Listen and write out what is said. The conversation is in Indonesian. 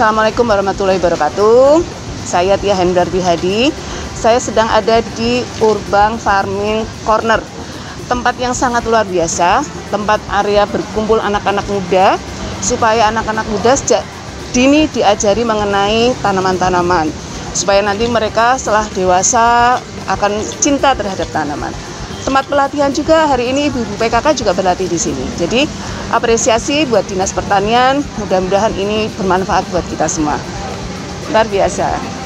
Assalamualaikum warahmatullahi wabarakatuh. Saya Tia Hendar Bihadi. Saya sedang ada di Urban Farming Corner. Tempat yang sangat luar biasa, tempat area berkumpul anak-anak muda supaya anak-anak muda sejak dini diajari mengenai tanaman-tanaman supaya nanti mereka setelah dewasa akan cinta terhadap tanaman. Tempat pelatihan juga hari ini ibu-ibu PKK juga berlatih di sini. Jadi apresiasi buat Dinas Pertanian, mudah-mudahan ini bermanfaat buat kita semua. Luar biasa.